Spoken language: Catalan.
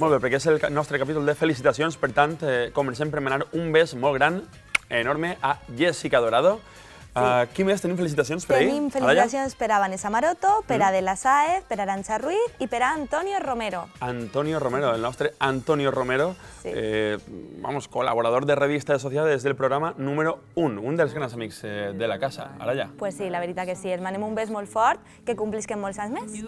Molt bé, perquè és el nostre capítol de felicitacions, per tant, eh, comencem per manar un bes molt gran, enorme, a Jessica Dorado. Sí. Uh, qui més? Tenim felicitacions per ahir? Tenim felicitacions per a Vanessa Maroto, per mm. Adela Saez, per Aranxa Ruiz i per a Antonio Romero. Antonio Romero, el nostre Antonio Romero, sí. eh, vamos, colaborador de Revista de Sociedades del programa número 1, un dels grans amics eh, de la casa, ara ja. Pues sí, la veritat que sí, et manem un bes molt fort, que complisquen molts anys més.